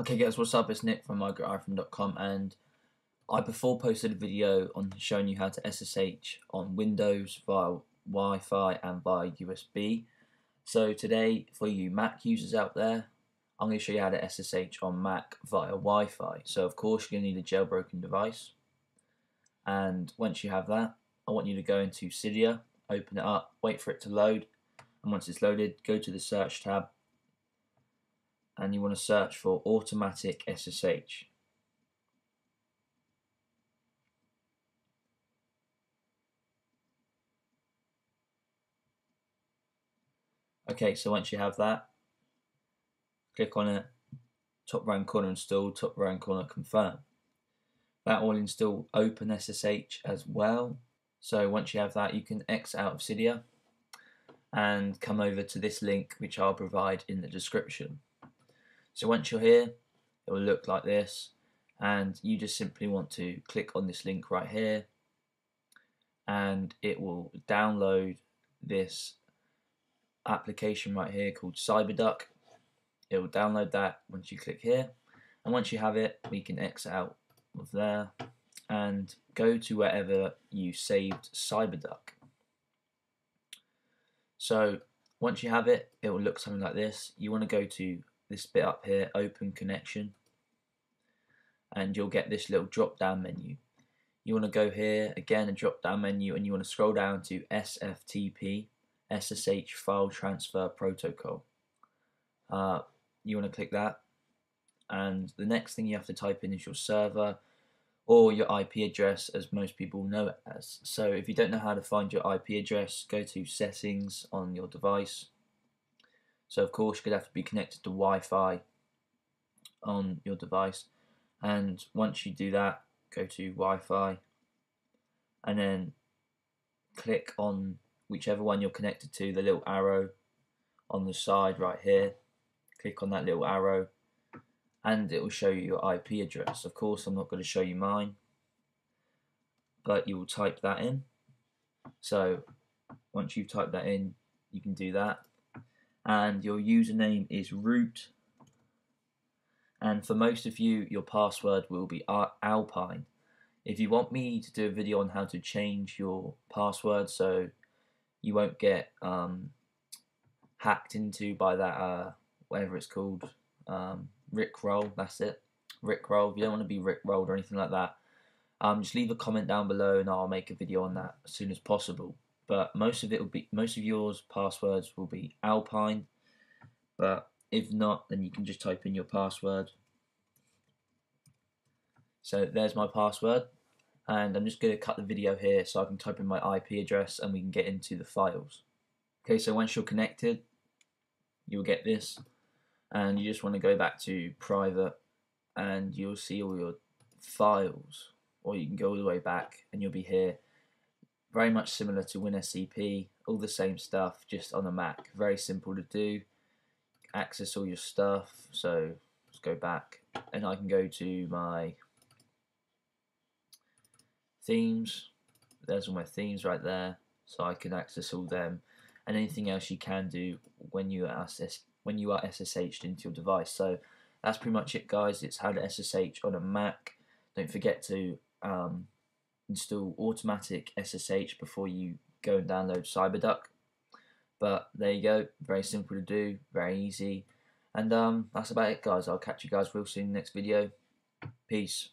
Okay guys, what's up? It's Nick from mygreatiphone.com and I before posted a video on showing you how to SSH on Windows via Wi-Fi and via USB. So today, for you Mac users out there, I'm going to show you how to SSH on Mac via Wi-Fi. So of course you're going to need a jailbroken device. And once you have that, I want you to go into Cydia, open it up, wait for it to load, and once it's loaded, go to the search tab and you want to search for automatic SSH. Okay, so once you have that, click on it, top right corner install, top right corner confirm. That will install OpenSSH as well. So once you have that, you can X out of Cydia and come over to this link which I'll provide in the description. So once you're here, it will look like this and you just simply want to click on this link right here and it will download this application right here called CyberDuck. It will download that once you click here and once you have it we can exit out of there and go to wherever you saved CyberDuck. So once you have it, it will look something like this. You want to go to this bit up here, open connection, and you'll get this little drop down menu. You want to go here, again a drop down menu, and you want to scroll down to SFTP, SSH File Transfer Protocol. Uh, you want to click that, and the next thing you have to type in is your server or your IP address as most people know it as. So if you don't know how to find your IP address, go to settings on your device so of course you're going to have to be connected to Wi-Fi on your device. And once you do that, go to Wi-Fi and then click on whichever one you're connected to, the little arrow on the side right here. Click on that little arrow and it will show you your IP address. Of course, I'm not going to show you mine, but you will type that in. So once you've typed that in, you can do that and your username is root. And for most of you your password will be alpine. If you want me to do a video on how to change your password so you won't get um, hacked into by that uh, whatever it's called um, Rick roll that's it. Rick roll if you don't want to be Rick rolled or anything like that um, just leave a comment down below and I'll make a video on that as soon as possible but most of it will be most of yours passwords will be Alpine. But if not, then you can just type in your password. So there's my password, and I'm just going to cut the video here so I can type in my IP address and we can get into the files. Okay, so once you're connected, you'll get this, and you just want to go back to private, and you'll see all your files, or you can go all the way back, and you'll be here very much similar to WinSCP, all the same stuff, just on a Mac. Very simple to do. Access all your stuff. So let's go back, and I can go to my themes. There's all my themes right there, so I can access all them, and anything else you can do when you are when you are SSH'd into your device. So that's pretty much it, guys. It's how to SSH on a Mac. Don't forget to um, install automatic SSH before you go and download CyberDuck. But there you go, very simple to do, very easy. And um, that's about it guys, I'll catch you guys real soon next video. Peace.